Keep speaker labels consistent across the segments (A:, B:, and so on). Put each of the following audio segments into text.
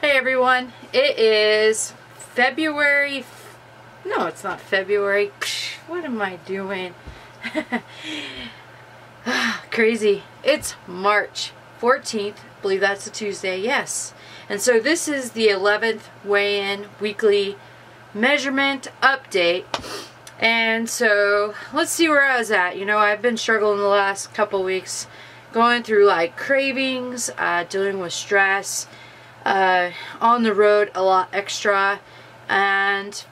A: Hey everyone, it is February, no it's not February, what am I doing? Crazy, it's March 14th, I believe that's a Tuesday, yes. And so this is the 11th weigh-in weekly measurement update. And so let's see where I was at. You know, I've been struggling the last couple weeks going through like cravings, uh, dealing with stress, uh, on the road a lot extra and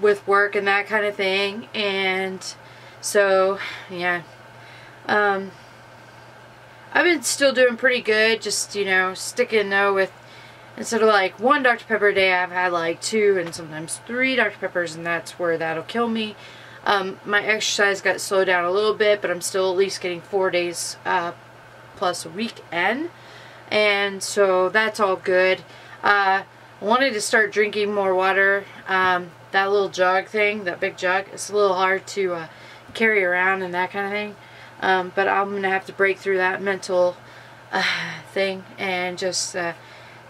A: with work and that kind of thing and so yeah um, I've been still doing pretty good just you know sticking though with instead of like one Dr. Pepper a day I've had like two and sometimes three Dr. Peppers and that's where that'll kill me um, my exercise got slowed down a little bit but I'm still at least getting four days uh, plus a weekend and so that's all good. Uh, I wanted to start drinking more water. Um, that little jug thing, that big jug, it's a little hard to uh, carry around and that kind of thing. Um, but I'm going to have to break through that mental uh, thing and just uh,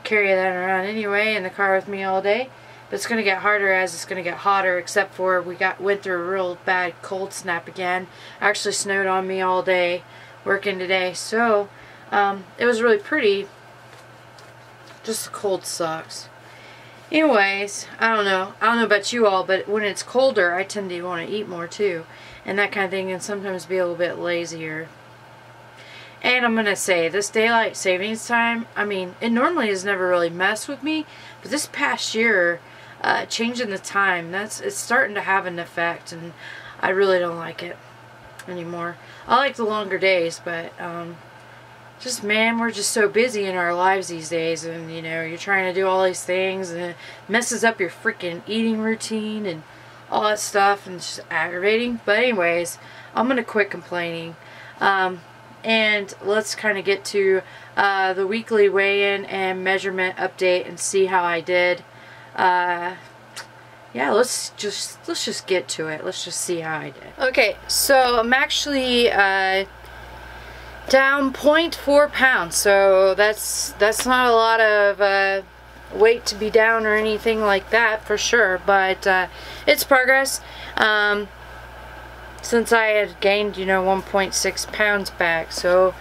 A: carry that around anyway in the car with me all day. But it's going to get harder as it's going to get hotter except for we got went through a real bad cold snap again. Actually snowed on me all day working today. So um, it was really pretty. Just the cold sucks. Anyways, I don't know. I don't know about you all, but when it's colder, I tend to want to eat more too. And that kind of thing, and sometimes be a little bit lazier. And I'm going to say, this daylight savings time, I mean, it normally has never really messed with me. But this past year, uh, changing the time, that's it's starting to have an effect. And I really don't like it anymore. I like the longer days, but... Um, just man we're just so busy in our lives these days and you know you're trying to do all these things and it messes up your freaking eating routine and all that stuff and it's just aggravating. But anyways I'm gonna quit complaining. Um, and let's kind of get to uh, the weekly weigh-in and measurement update and see how I did. Uh, yeah let's just let's just get to it. Let's just see how I did. Okay so I'm actually uh, down 0.4 pounds so that's that's not a lot of uh, weight to be down or anything like that for sure but uh, it's progress. Um, since I had gained you know 1.6 pounds back so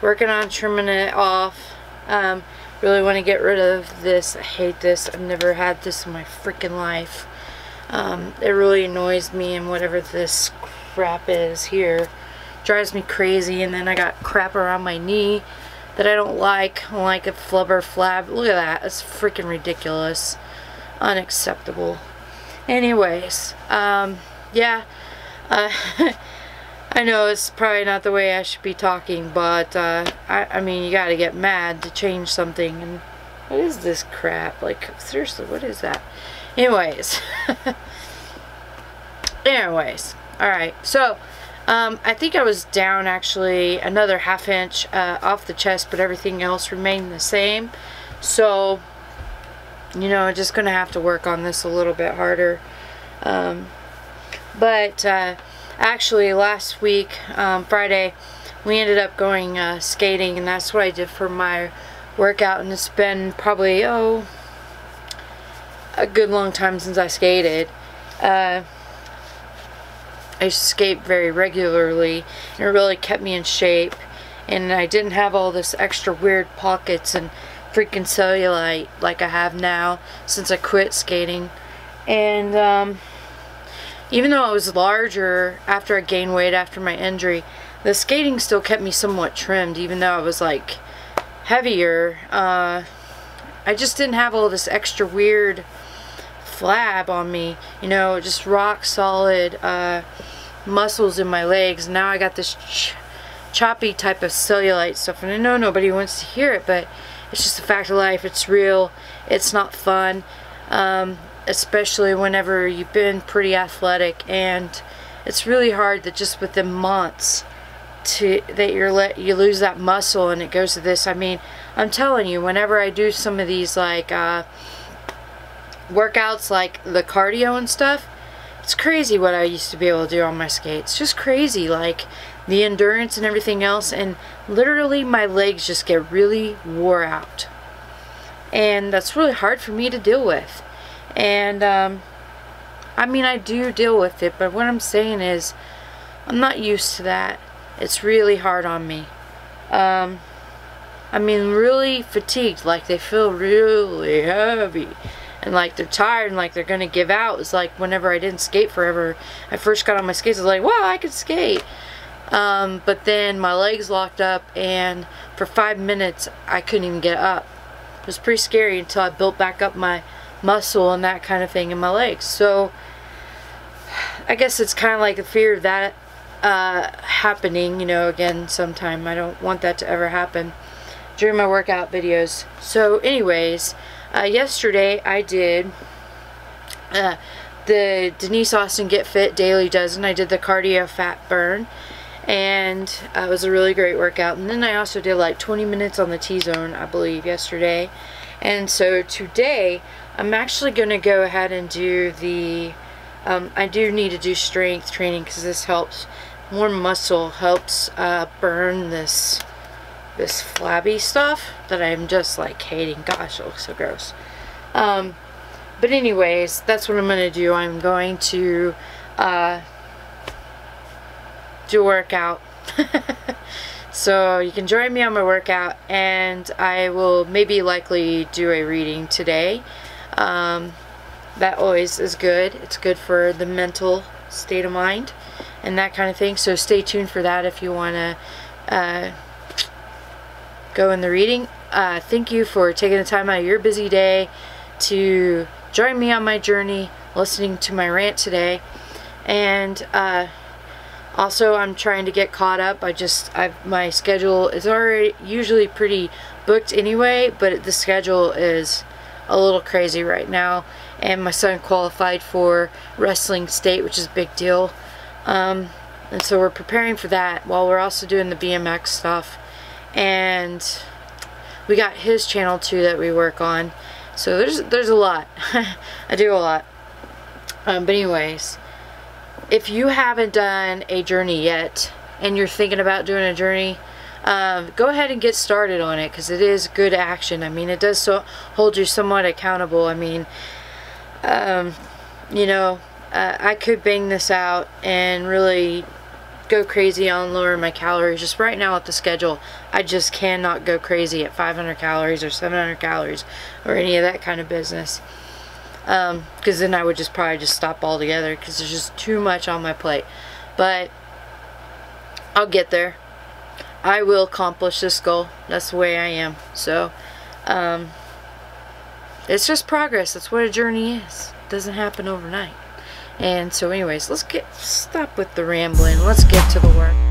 A: working on trimming it off. Um, really want to get rid of this I hate this I've never had this in my freaking life. Um, it really annoys me and whatever this crap is here drives me crazy and then I got crap around my knee that I don't like. Like a flubber flab. Look at that. It's freaking ridiculous. Unacceptable. Anyways um, yeah. Uh, I know it's probably not the way I should be talking but uh, I, I mean you gotta get mad to change something and what is this crap? Like seriously what is that? Anyways. Anyways. Alright so um, I think I was down actually another half inch uh, off the chest, but everything else remained the same. So, you know, I'm just going to have to work on this a little bit harder. Um, but uh, actually, last week, um, Friday, we ended up going uh, skating, and that's what I did for my workout. And it's been probably, oh, a good long time since I skated. Uh, I skate very regularly and it really kept me in shape and I didn't have all this extra weird pockets and freaking cellulite like I have now since I quit skating. And um, even though I was larger after I gained weight after my injury the skating still kept me somewhat trimmed even though I was like heavier. Uh, I just didn't have all this extra weird flab on me you know just rock solid uh, muscles in my legs. Now I got this ch choppy type of cellulite stuff. And I know nobody wants to hear it, but it's just a fact of life. It's real. It's not fun. Um, especially whenever you've been pretty athletic. And it's really hard that just within months to that you're let you lose that muscle and it goes to this. I mean, I'm telling you, whenever I do some of these like uh, workouts like the cardio and stuff, it's crazy what I used to be able to do on my skates. Just crazy, like the endurance and everything else. And literally my legs just get really wore out. And that's really hard for me to deal with. And, um, I mean, I do deal with it, but what I'm saying is, I'm not used to that. It's really hard on me. Um, I mean, really fatigued. Like, they feel really heavy. And, like, they're tired and, like, they're to give out. It's like whenever I didn't skate forever, I first got on my skates, I was like, wow, I could skate. Um, but then my legs locked up, and for five minutes, I couldn't even get up. It was pretty scary until I built back up my muscle and that kind of thing in my legs. So, I guess it's kind of like the fear of that uh, happening, you know, again sometime. I don't want that to ever happen during my workout videos. So anyways, uh, yesterday I did uh, the Denise Austin Get Fit Daily Dozen. I did the cardio fat burn and uh, it was a really great workout. And then I also did like 20 minutes on the T-zone, I believe, yesterday. And so today I'm actually going to go ahead and do the um, I do need to do strength training because this helps more muscle helps uh, burn this this flabby stuff that I'm just like hating. Gosh, it looks so gross. Um, but anyways, that's what I'm going to do. I'm going to uh, do a workout. so you can join me on my workout and I will maybe likely do a reading today. Um, that always is good. It's good for the mental state of mind and that kind of thing. So stay tuned for that if you want to uh, go in the reading. Uh, thank you for taking the time out of your busy day to join me on my journey, listening to my rant today. And uh, also, I'm trying to get caught up. I just, I've, my schedule is already usually pretty booked anyway, but the schedule is a little crazy right now. And my son qualified for wrestling state, which is a big deal. Um, and so we're preparing for that while we're also doing the BMX stuff. And we got his channel too that we work on. So there's there's a lot. I do a lot. Um, but anyways, if you haven't done a journey yet and you're thinking about doing a journey, um, go ahead and get started on it because it is good action. I mean, it does so hold you somewhat accountable. I mean, um, you know, uh, I could bang this out and really go crazy on lowering my calories. Just right now at the schedule, I just cannot go crazy at 500 calories or 700 calories or any of that kind of business. Because um, then I would just probably just stop altogether because there's just too much on my plate. But I'll get there. I will accomplish this goal. That's the way I am. So, um, it's just progress. That's what a journey is. It doesn't happen overnight. And so anyways, let's get stop with the rambling. Let's get to the work.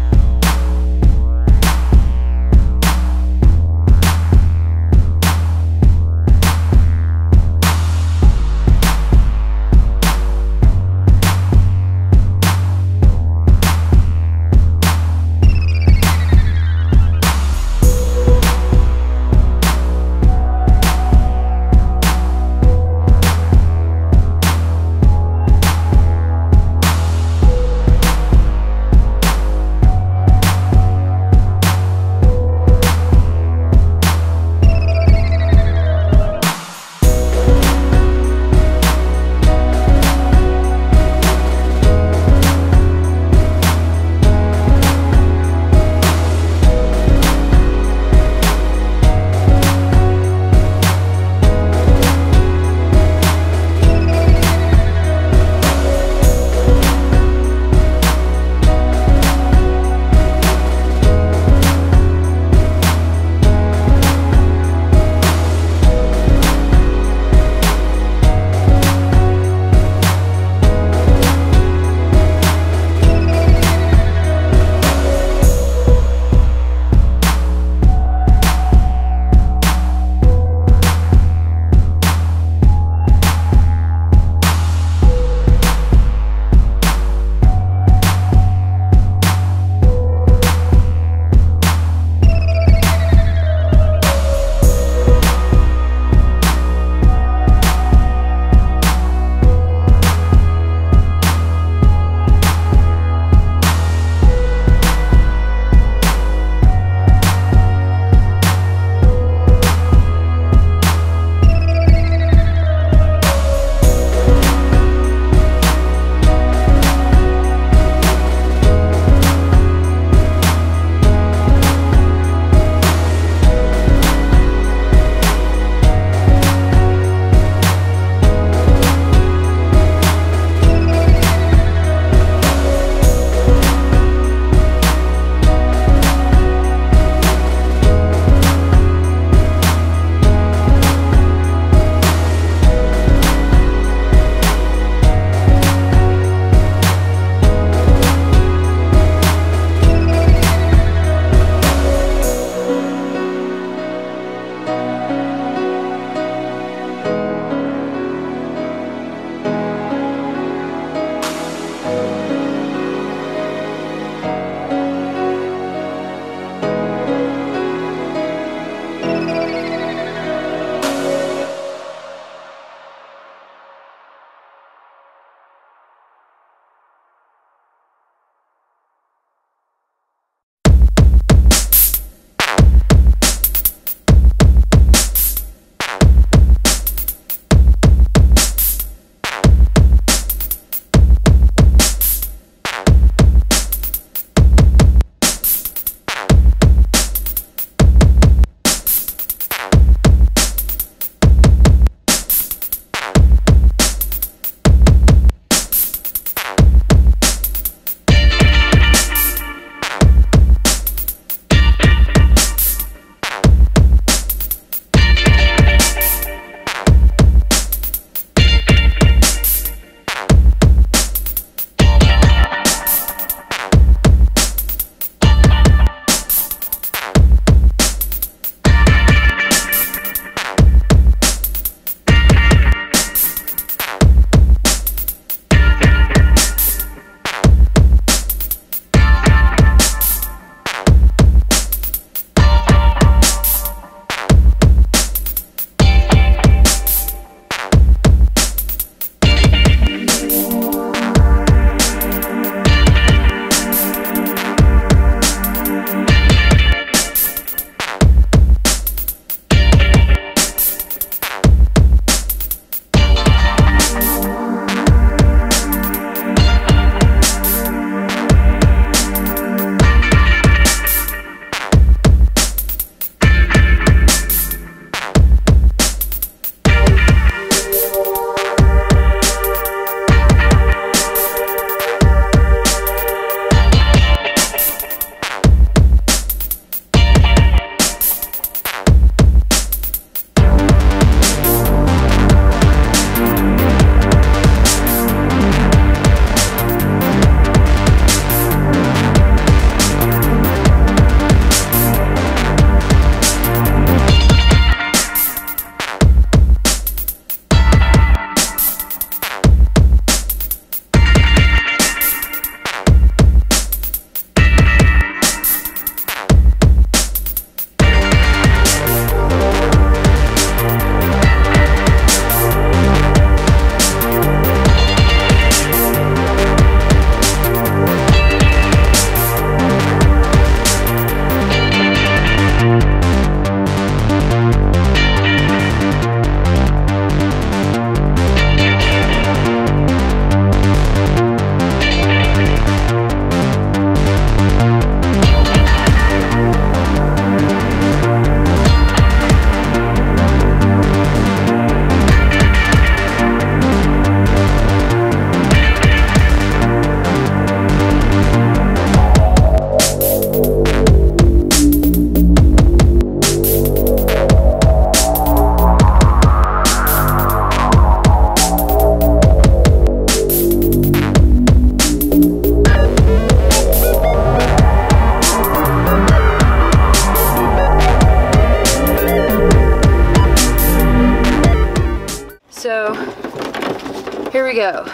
A: Go.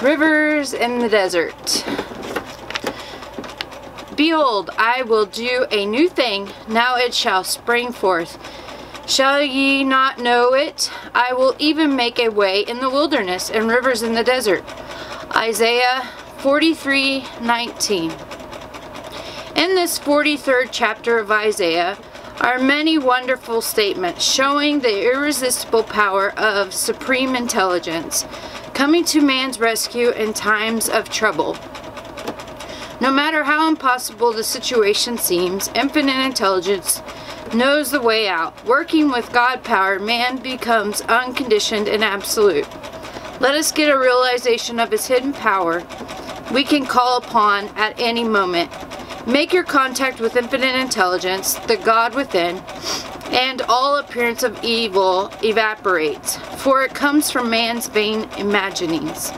A: Rivers in the desert. Behold, I will do a new thing, now it shall spring forth. Shall ye not know it? I will even make a way in the wilderness and rivers in the desert. Isaiah 43 19. In this 43rd chapter of Isaiah are many wonderful statements showing the irresistible power of supreme intelligence coming to man's rescue in times of trouble. No matter how impossible the situation seems, infinite intelligence knows the way out. Working with God power, man becomes unconditioned and absolute. Let us get a realization of his hidden power we can call upon at any moment. Make your contact with infinite intelligence, the God within, and all appearance of evil evaporates, for it comes from man's vain imaginings.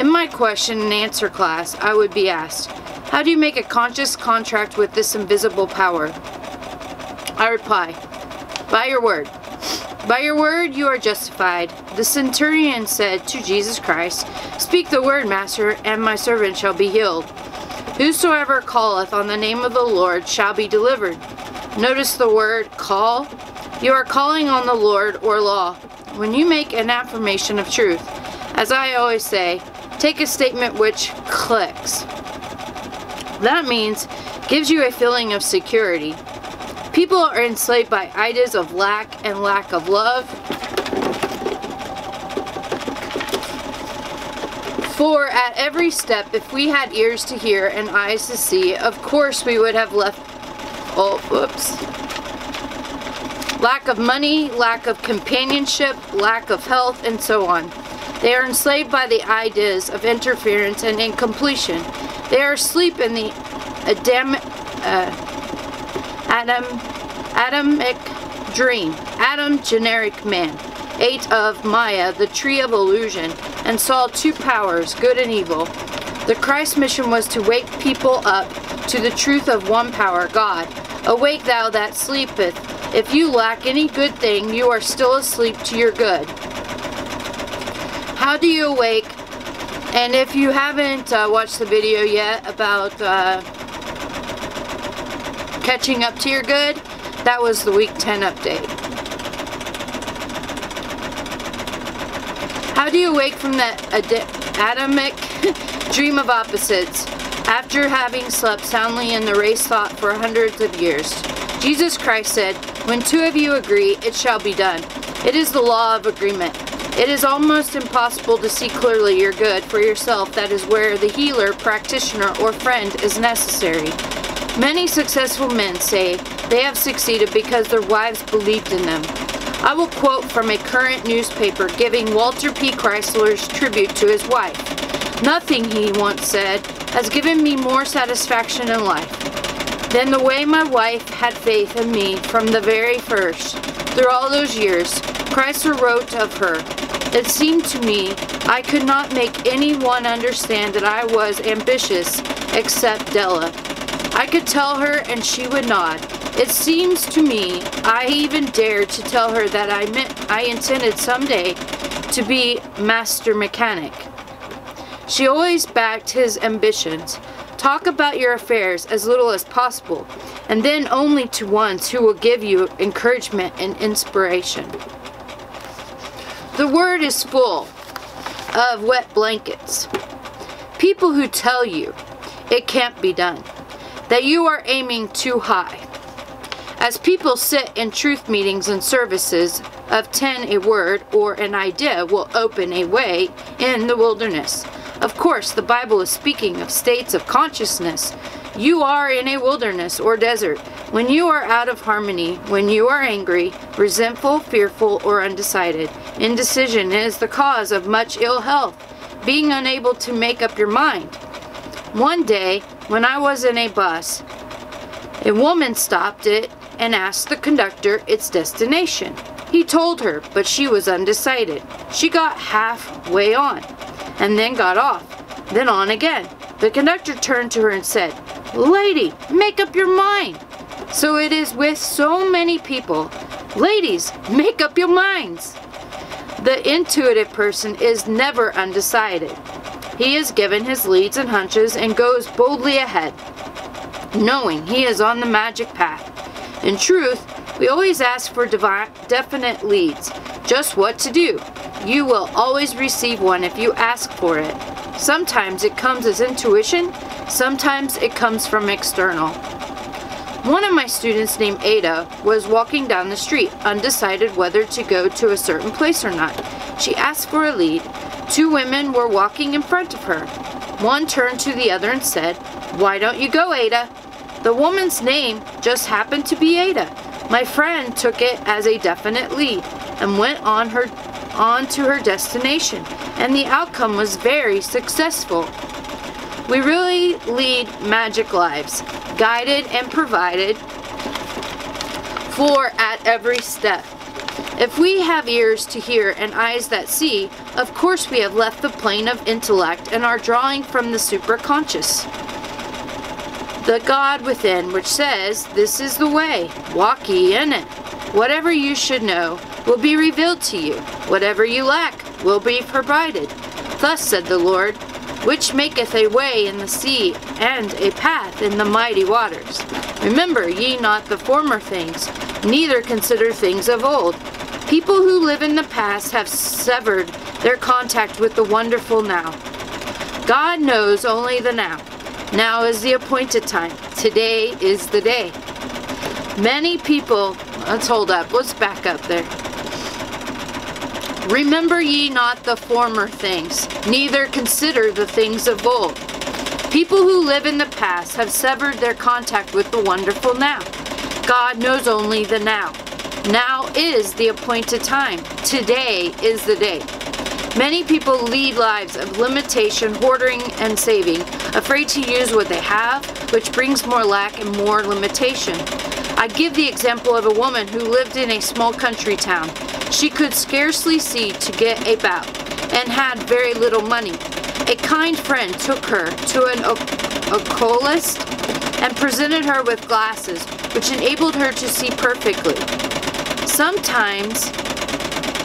A: In my question and answer class, I would be asked, how do you make a conscious contract with this invisible power? I reply, By your word. By your word you are justified. The centurion said to Jesus Christ, Speak the word, Master, and my servant shall be healed. Whosoever calleth on the name of the Lord shall be delivered. Notice the word call. You are calling on the Lord or law. When you make an affirmation of truth, as I always say, take a statement which clicks. That means gives you a feeling of security. People are enslaved by ideas of lack and lack of love. For at every step, if we had ears to hear and eyes to see, of course we would have left. Oh, whoops. Lack of money, lack of companionship, lack of health, and so on. They are enslaved by the ideas of interference and incompletion. They are asleep in the Adam, uh, Adam, Adamic dream. Adam, generic man. 8 of Maya, the tree of illusion, and saw two powers, good and evil. The Christ mission was to wake people up to the truth of one power, God. Awake thou that sleepeth. If you lack any good thing, you are still asleep to your good. How do you awake? And if you haven't uh, watched the video yet about uh, catching up to your good, that was the week 10 update. How do you wake from that Adamic dream of opposites after having slept soundly in the race thought for hundreds of years? Jesus Christ said, When two of you agree, it shall be done. It is the law of agreement. It is almost impossible to see clearly your good for yourself. That is where the healer, practitioner, or friend is necessary. Many successful men say they have succeeded because their wives believed in them. I will quote from a current newspaper giving Walter P. Chrysler's tribute to his wife. Nothing, he once said, has given me more satisfaction in life than the way my wife had faith in me from the very first. Through all those years, Chrysler wrote of her, It seemed to me I could not make anyone understand that I was ambitious except Della. I could tell her and she would nod. It seems to me I even dared to tell her that I meant I intended someday to be master mechanic. She always backed his ambitions. Talk about your affairs as little as possible, and then only to ones who will give you encouragement and inspiration. The word is full of wet blankets. People who tell you it can't be done that you are aiming too high. As people sit in truth meetings and services of 10 a word or an idea will open a way in the wilderness. Of course, the Bible is speaking of states of consciousness. You are in a wilderness or desert when you are out of harmony, when you are angry, resentful, fearful, or undecided. Indecision is the cause of much ill health, being unable to make up your mind. One day, when I was in a bus, a woman stopped it and asked the conductor its destination. He told her, but she was undecided. She got halfway on and then got off, then on again. The conductor turned to her and said, Lady, make up your mind. So it is with so many people. Ladies, make up your minds. The intuitive person is never undecided. He is given his leads and hunches and goes boldly ahead, knowing he is on the magic path. In truth, we always ask for definite leads, just what to do. You will always receive one if you ask for it. Sometimes it comes as intuition, sometimes it comes from external. One of my students named Ada was walking down the street, undecided whether to go to a certain place or not. She asked for a lead. Two women were walking in front of her. One turned to the other and said, Why don't you go, Ada? The woman's name just happened to be Ada. My friend took it as a definite lead and went on her on to her destination, and the outcome was very successful. We really lead magic lives, guided and provided for at every step. If we have ears to hear and eyes that see, of course we have left the plane of intellect and are drawing from the superconscious. The God within, which says, This is the way, walk ye in it. Whatever you should know will be revealed to you. Whatever you lack will be provided. Thus said the Lord, which maketh a way in the sea and a path in the mighty waters. Remember ye not the former things, neither consider things of old. People who live in the past have severed their contact with the wonderful now. God knows only the now. Now is the appointed time. Today is the day. Many people, let's hold up, let's back up there. Remember ye not the former things, neither consider the things of old. People who live in the past have severed their contact with the wonderful now. God knows only the now. Now is the appointed time. Today is the day. Many people lead lives of limitation, hoarding, and saving, afraid to use what they have, which brings more lack and more limitation. I give the example of a woman who lived in a small country town. She could scarcely see to get about and had very little money. A kind friend took her to an oculist and presented her with glasses which enabled her to see perfectly. Sometimes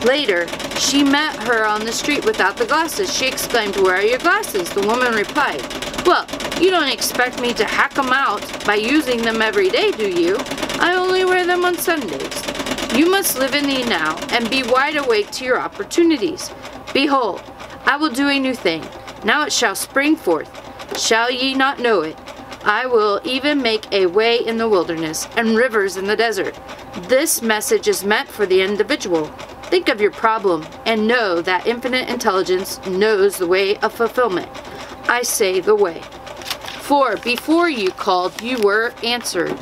A: later, she met her on the street without the glasses. She exclaimed, Where are your glasses? The woman replied, Well, you don't expect me to hack them out by using them every day, do you? I only wear them on Sundays. You must live in the now and be wide awake to your opportunities. Behold, I will do a new thing. Now it shall spring forth. Shall ye not know it? I will even make a way in the wilderness and rivers in the desert. This message is meant for the individual. Think of your problem and know that infinite intelligence knows the way of fulfillment. I say the way. For before you called, you were answered.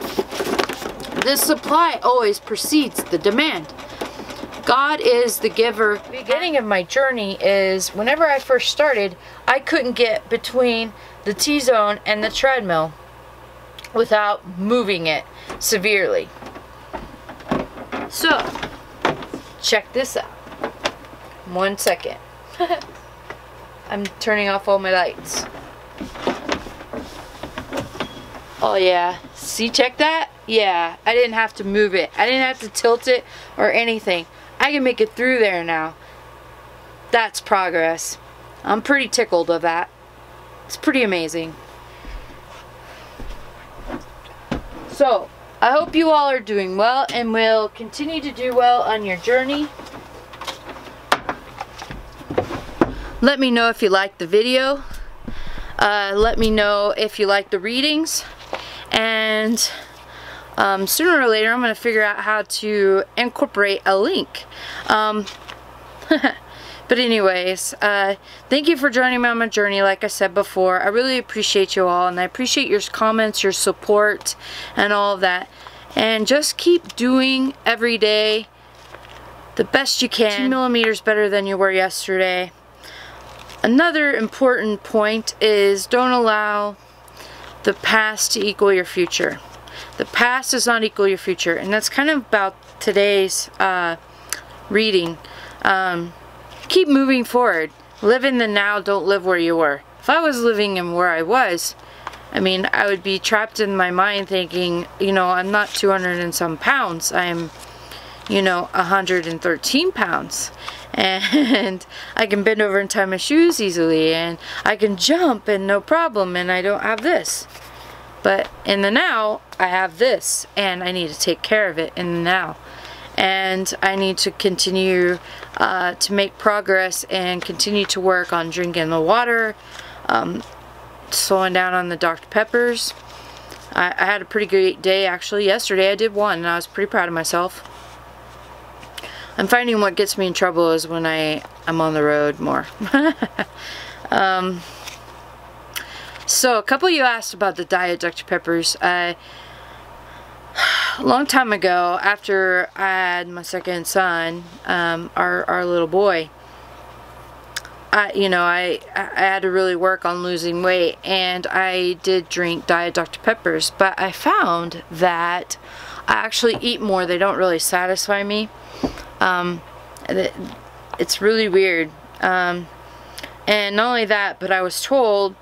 A: The supply always precedes the demand. God is the giver. The beginning of my journey is whenever I first started, I couldn't get between the T-zone and the treadmill without moving it severely. So, check this out. One second. I'm turning off all my lights. Oh yeah, see check that? Yeah, I didn't have to move it. I didn't have to tilt it or anything. I can make it through there now. That's progress. I'm pretty tickled of that. It's pretty amazing. So, I hope you all are doing well and will continue to do well on your journey. Let me know if you liked the video. Uh, let me know if you like the readings. And um, sooner or later I'm going to figure out how to incorporate a link. Um, but anyways, uh, thank you for joining me on my journey like I said before. I really appreciate you all and I appreciate your comments, your support, and all of that. And just keep doing every day the best you can. Two millimeters better than you were yesterday. Another important point is don't allow the past to equal your future. The past does not equal your future. And that's kind of about today's uh, reading. Um, keep moving forward. Live in the now, don't live where you were. If I was living in where I was, I mean, I would be trapped in my mind thinking, you know, I'm not 200 and some pounds. I'm, you know, 113 pounds. And I can bend over and tie my shoes easily. And I can jump and no problem. And I don't have this. But in the now, I have this. And I need to take care of it in the now. And I need to continue uh, to make progress and continue to work on drinking the water. Um, slowing down on the Dr. Peppers. I, I had a pretty great day actually. Yesterday I did one and I was pretty proud of myself. I'm finding what gets me in trouble is when I, I'm on the road more. um, so a couple of you asked about the Diet Dr. Peppers. Uh, a long time ago, after I had my second son, um, our, our little boy, I, you know, I, I had to really work on losing weight and I did drink Diet Dr. Peppers, but I found that I actually eat more. They don't really satisfy me. Um, it's really weird. Um, and not only that, but I was told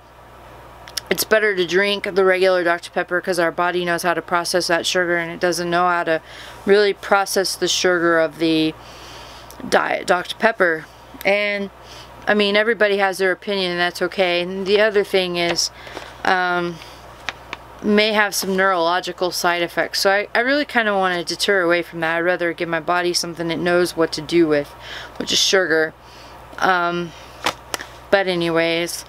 A: it's better to drink the regular Dr. Pepper because our body knows how to process that sugar and it doesn't know how to really process the sugar of the Diet Dr. Pepper. And I mean, everybody has their opinion, and that's okay. And the other thing is, um, may have some neurological side effects. So I, I really kind of want to deter away from that. I'd rather give my body something it knows what to do with, which is sugar. Um, but anyways,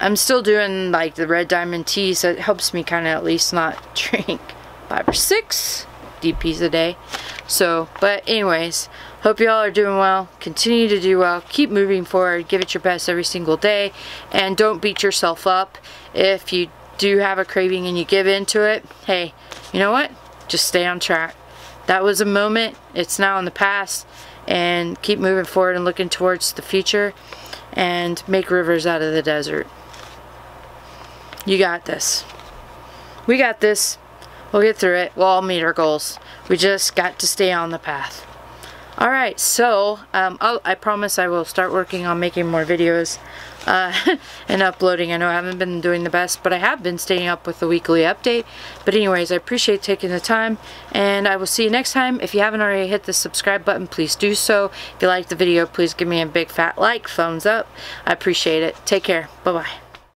A: I'm still doing like the red diamond tea, so it helps me kind of at least not drink five or six DPs a day. So, but anyways, hope you all are doing well. Continue to do well. Keep moving forward. Give it your best every single day. And don't beat yourself up. If you do have a craving and you give in to it, hey, you know what? Just stay on track. That was a moment. It's now in the past. And keep moving forward and looking towards the future. And make rivers out of the desert. You got this. We got this. We'll get through it. We'll all meet our goals. We just got to stay on the path. Alright, so um, i promise I will start working on making more videos uh, and uploading. I know I haven't been doing the best, but I have been staying up with the weekly update. But anyways, I appreciate taking the time, and I will see you next time. If you haven't already hit the subscribe button, please do so. If you liked the video, please give me a big fat like, thumbs up. I appreciate it. Take care. Bye-bye.